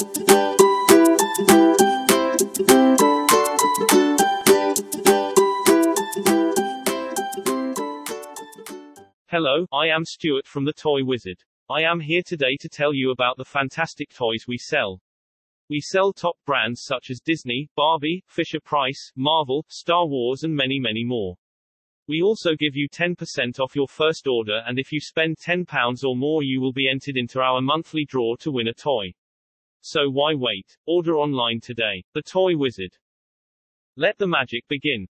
Hello, I am Stuart from the Toy Wizard. I am here today to tell you about the fantastic toys we sell. We sell top brands such as Disney, Barbie, Fisher-Price, Marvel, Star Wars and many many more. We also give you 10% off your first order and if you spend £10 or more you will be entered into our monthly draw to win a toy. So why wait? Order online today. The Toy Wizard. Let the magic begin.